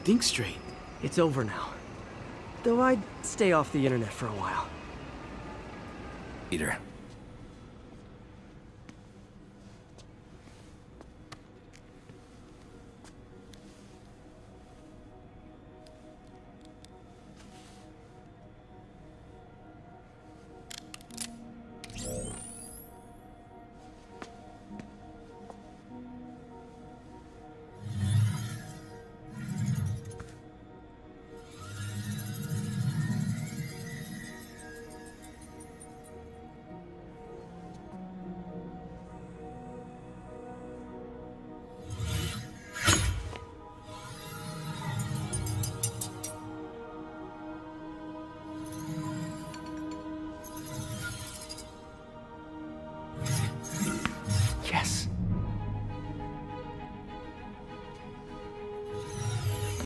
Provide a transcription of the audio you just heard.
think straight. It's over now. Though I'd stay off the internet for a while. Peter,